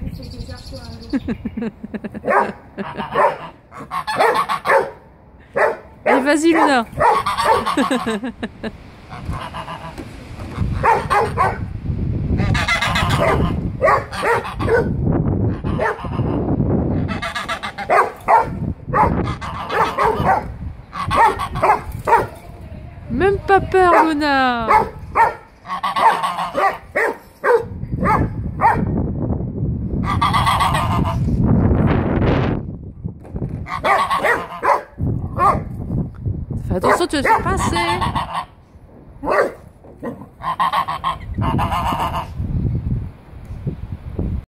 Allez, vas-y, Luna. Même pas peur, Luna. Fais attention, tu vas te faire passer.